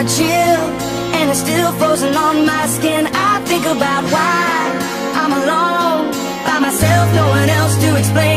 a chill and it's still frozen on my skin. I think about why I'm alone by myself, no one else to explain.